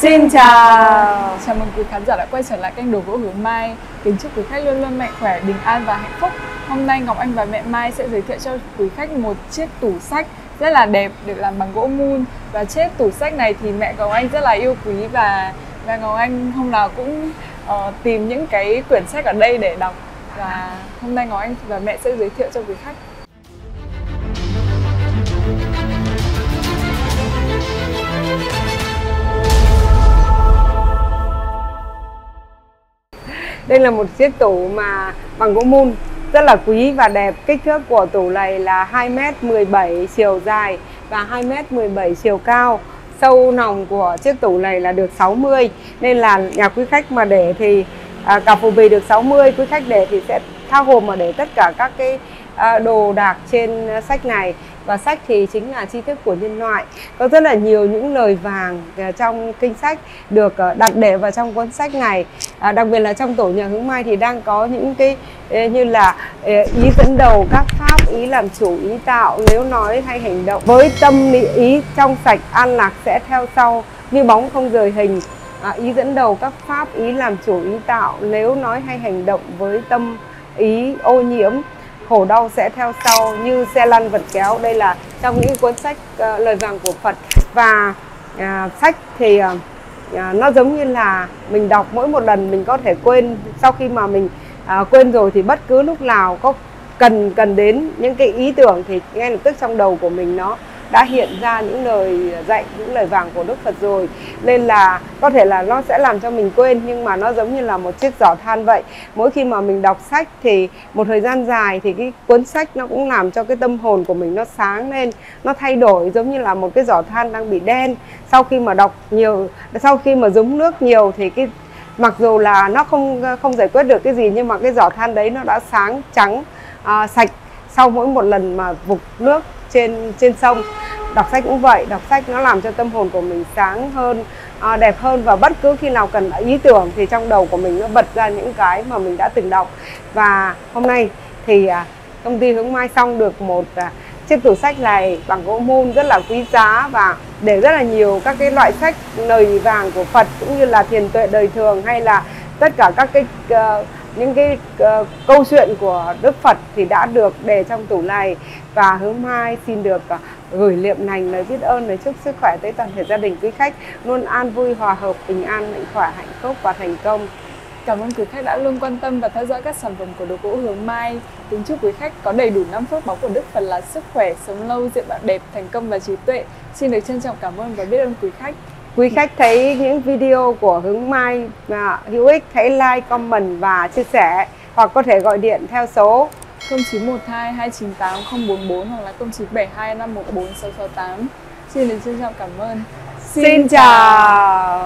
Xin chào. Chào mừng quý khán giả đã quay trở lại kênh Đồ Gỗ Hướng Mai. Kính chúc quý khách luôn luôn mạnh khỏe, bình an và hạnh phúc. Hôm nay Ngọc Anh và mẹ Mai sẽ giới thiệu cho quý khách một chiếc tủ sách rất là đẹp được làm bằng gỗ mun. Và chiếc tủ sách này thì mẹ Ngọc Anh rất là yêu quý và và Ngọc Anh hôm nào cũng uh, tìm những cái quyển sách ở đây để đọc. Và hôm nay Ngọc Anh và mẹ sẽ giới thiệu cho quý khách. Đây là một chiếc tủ mà bằng gỗ mun rất là quý và đẹp. Kích thước của tủ này là 2m17 chiều dài và 2m17 chiều cao. Sâu nòng của chiếc tủ này là được 60 nên là nhà quý khách mà để thì à, cả phủ bì được 60, quý khách để thì sẽ thao gồm mà để tất cả các cái à, đồ đạc trên à, sách này và sách thì chính là tri thức của nhân loại. Có rất là nhiều những lời vàng à, trong kinh sách được à, đặt để vào trong cuốn sách này. À, đặc biệt là trong tổ nhà hướng mai thì đang có những cái à, như là ý dẫn đầu các pháp ý làm chủ ý tạo. Nếu nói hay hành động với tâm ý trong sạch an lạc sẽ theo sau. Như bóng không rời hình à, ý dẫn đầu các pháp ý làm chủ ý tạo. Nếu nói hay hành động với tâm ý ô nhiễm khổ đau sẽ theo sau như xe lăn vật kéo. Đây là trong những cuốn sách uh, lời vàng của Phật. Và uh, sách thì uh, uh, nó giống như là mình đọc mỗi một lần mình có thể quên. Sau khi mà mình uh, quên rồi thì bất cứ lúc nào có cần cần đến những cái ý tưởng thì ngay lập tức trong đầu của mình nó đã hiện ra những lời dạy những lời vàng của Đức Phật rồi. Nên là có thể là nó sẽ làm cho mình quên nhưng mà nó giống như là một chiếc giỏ than vậy. Mỗi khi mà mình đọc sách thì một thời gian dài thì cái cuốn sách nó cũng làm cho cái tâm hồn của mình nó sáng lên nó thay đổi giống như là một cái giỏ than đang bị đen. Sau khi mà đọc nhiều sau khi mà dùng nước nhiều thì cái mặc dù là nó không không giải quyết được cái gì nhưng mà cái giỏ than đấy nó đã sáng trắng à, sạch. Sau mỗi một lần mà vục nước trên trên sông. Đọc sách cũng vậy đọc sách nó làm cho tâm hồn của mình sáng hơn à, đẹp hơn và bất cứ khi nào cần ý tưởng thì trong đầu của mình nó bật ra những cái mà mình đã từng đọc. Và hôm nay thì à, công ty hướng mai xong được một à, chiếc tủ sách này bằng gỗ mun rất là quý giá và để rất là nhiều các cái loại sách lời vàng của Phật cũng như là thiền tuệ đời thường hay là tất cả các cái uh, những cái uh, câu chuyện của Đức Phật thì đã được đề trong tủ này và hướng mai xin được uh, gửi liệm lành lời biết ơn lời chúc sức khỏe tới toàn thể gia đình quý khách luôn an vui hòa hợp bình an mạnh khỏe hạnh phúc và thành công Cảm ơn quý khách đã luôn quan tâm và theo dõi các sản phẩm của đồ gỗ hướng mai. Kính chúc quý khách có đầy đủ năm phước báu của Đức Phật là sức khỏe, sống lâu, diện mạo đẹp, thành công và trí tuệ. Xin được trân trọng cảm ơn và biết ơn quý khách. Quý khách thấy những video của Hướng Mai mà hữu ích hãy like, comment và chia sẻ hoặc có thể gọi điện theo số 0912 298 044 hoặc là 0972 514 668. Xin được trân trọng cảm ơn. Xin, Xin chào.